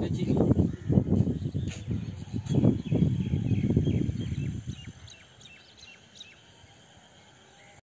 再继续。